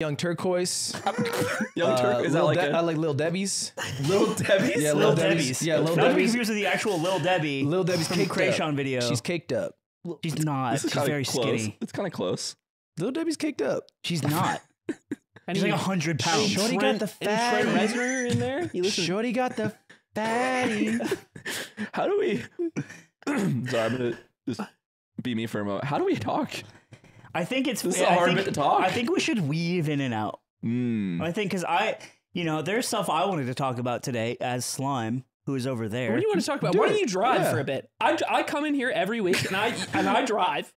Young Turquoise. Young uh, Turk is that like De- a I like Lil Debbie's. Lil Debbie's? Yeah, Lil Lil Debbie's. Debbie's. Yeah, Lil Not to be Debbie's. confused with the actual Lil Debbie. Lil Debbie's from caked Kreayshawn up. video. She's caked up. She's not. This She's very close. skinny. It's kind of close. Lil Debbie's caked up. She's not. Any, She's like hundred pounds. Shorty got the any Trent fatty. Reznor in there? You listen. Shorty got the fatty. How do we? Sorry, I'm gonna just be me for a moment. How do we talk? I think it's. This is a I hard think, bit to talk. I think we should weave in and out. Mm. I think because I, you know, there's stuff I wanted to talk about today as slime, who is over there. What do you want to talk about? Do Why don't you drive Yeah. for a bit? I, I come in here every week and I and I drive.